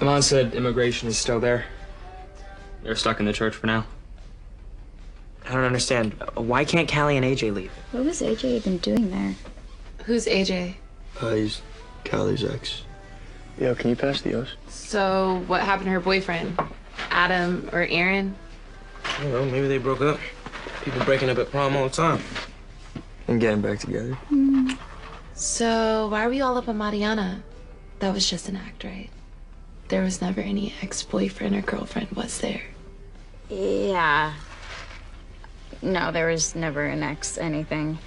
Amon said immigration is still there. They're stuck in the church for now. I don't understand. Why can't Callie and AJ leave? What was AJ even doing there? Who's AJ? Uh, he's Callie's ex. Yo, can you pass the O's? So, what happened to her boyfriend? Adam or Aaron? I don't know. Maybe they broke up. People breaking up at prom all the time. And getting back together. So, why are we all up on Mariana? That was just an act, right? There was never any ex boyfriend or girlfriend, was there? Yeah. No, there was never an ex anything.